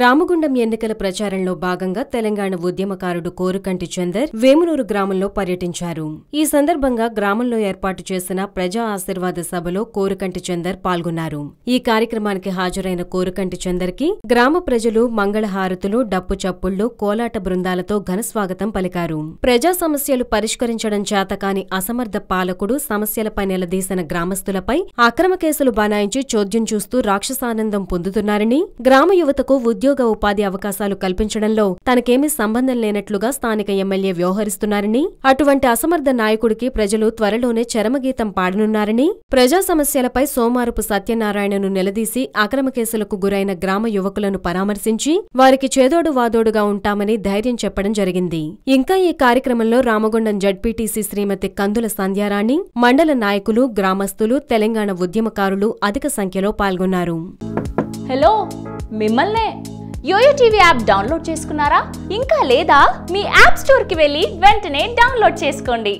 రామగుండం ఎన్నికల ప్రచారంలో భాగంగా తెలంగాణ ఉద్యమకారుడు కోరుకంటి చందర్ వేమునూరు గ్రామంలో పర్యటించారు. ఈ సందర్భంగా గ్రామంలో ఏర్పాటు చేసిన ప్రజా ఆశీర్వాద సభలో కోరుకంటి చందర్ పాల్గొన్నారు. ఈ కార్యక్రమానికి హాజరైన కోరుకంటి చందర్కి గ్రామ ప్రజలు మంగళహారతులు డప్పు చప్పుళ్ళు కోలాట బృందాలతో ఘనస్వాగతం పలికారు. ప్రజా సమస్యలు పరిష్కరించడం చేతకాని అసమర్థ పాలకుడు సమస్యలపై నిలదీసిన గ్రామస్తులపై అక్రమ కేసులు బనాయించి చోద్యం చూస్తూ రాక్షసానందం పొందుతున్నారని గ్రామ యువతకు ఉద్యోగ ఉపాధి అవకాశాలు కల్పించడంలో తనకేమీ సంబంధం లేనట్లుగా స్థానిక ఎమ్మెల్యే వ్యవహరిస్తున్నారని అటువంటి అసమర్థ నాయకుడికి ప్రజలు త్వరలోనే చరమగీతం పాడనున్నారని ప్రజా సమస్యలపై సోమారపు సత్యనారాయణను నిలదీసి అక్రమ కేసులకు గురైన గ్రామ యువకులను పరామర్శించి వారికి చేదోడు వాదోడుగా ఉంటామని ధైర్యం చెప్పడం జరిగింది. ఇంకా ఈ కార్యక్రమంలో రామగుండం జడ్పీటీసీ శ్రీమతి కందుల సంధ్యారాణి మండల నాయకులు గ్రామస్తులు తెలంగాణ ఉద్యమకారులు అధిక సంఖ్యలో పాల్గొన్నారు. హలో మిమ్మల్నే యోయో టీవీ యాప్ డౌన్లోడ్ చేసుకున్నారా? ఇంకా లేదా మీ యాప్ స్టోర్కి వెళ్ళి వెంటనే డౌన్లోడ్ చేసుకోండి.